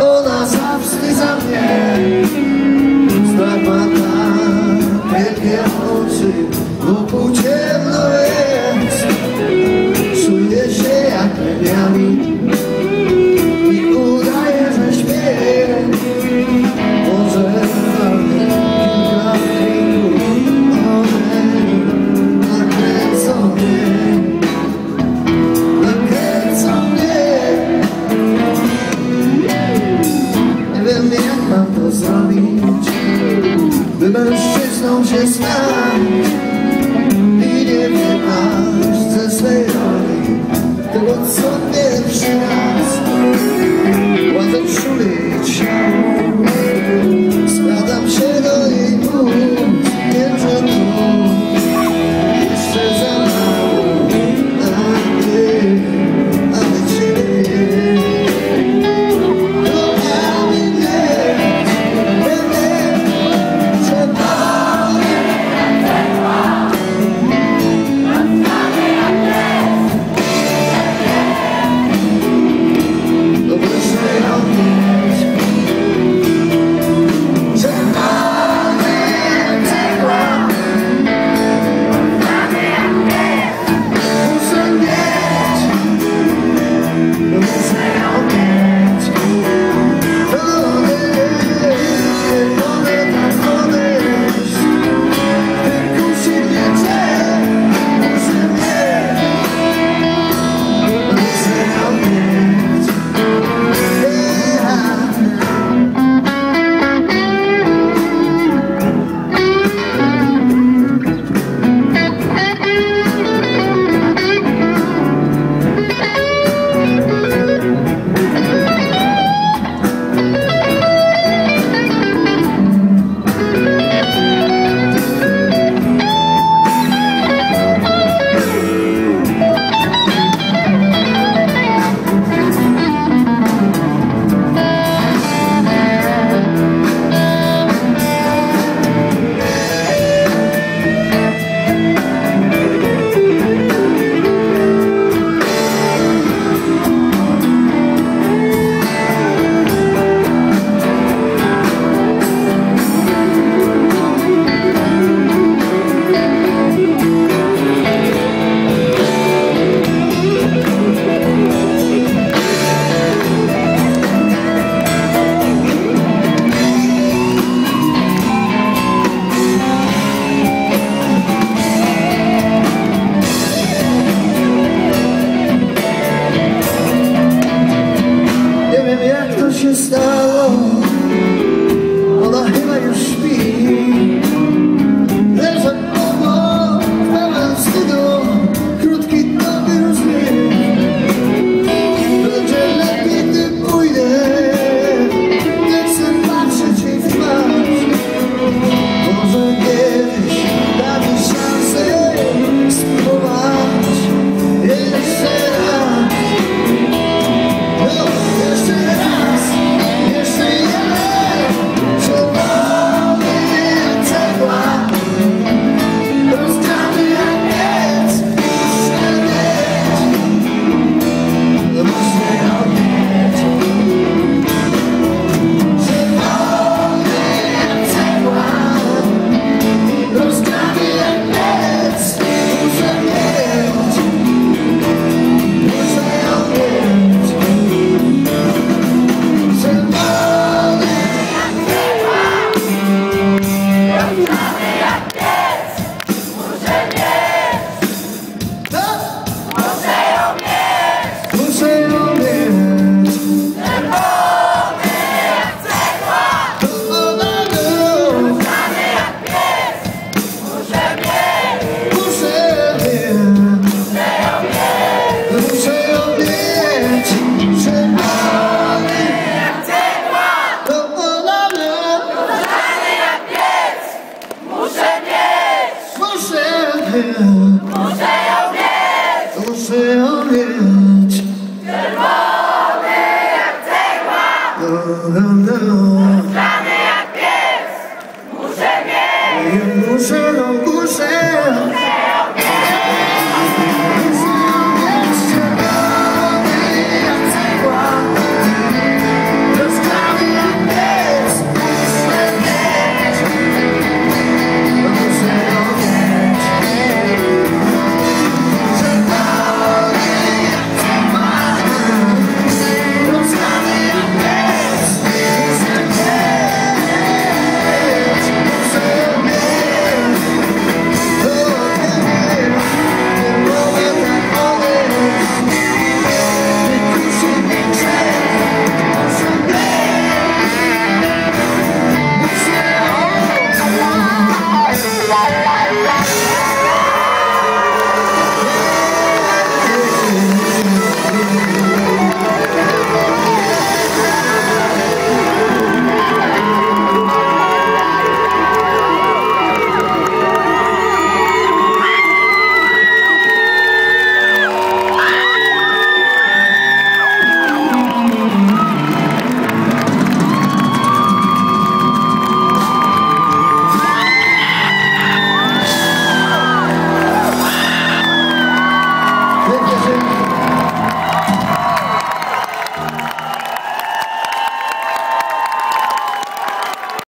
Ona zawstydza mnie Znak ma na pięknie oczy Wokół ciemno jest. Czuję się jak Benjamin Não mieć Muszę ją mieć. Muszę ją mieć. Czerwony jak cegła no, no, no. Czerwony jak pies. Muszę mieć. Muszę ją